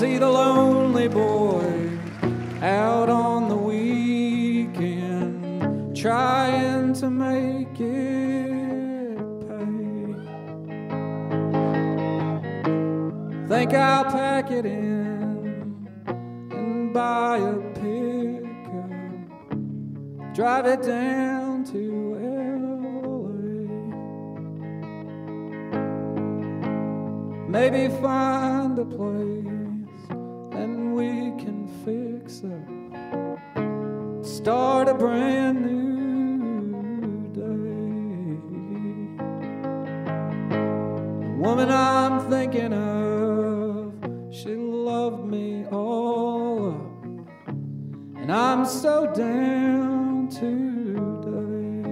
See the lonely boy out on the weekend trying to make it pay. Think I'll pack it in and buy a pickup, drive it down to LA. Maybe find a place Start a brand new day. The woman I'm thinking of, she loved me all up, and I'm so down today.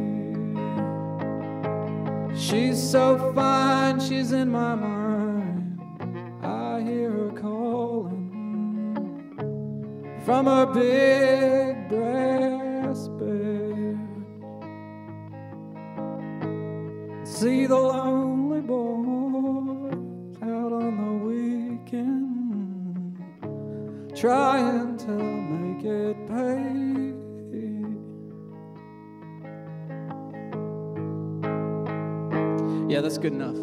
She's so fine, she's in my mind. I hear from her big brass bed. See the lonely boy out on the weekend trying to make it pay. Yeah, that's good enough.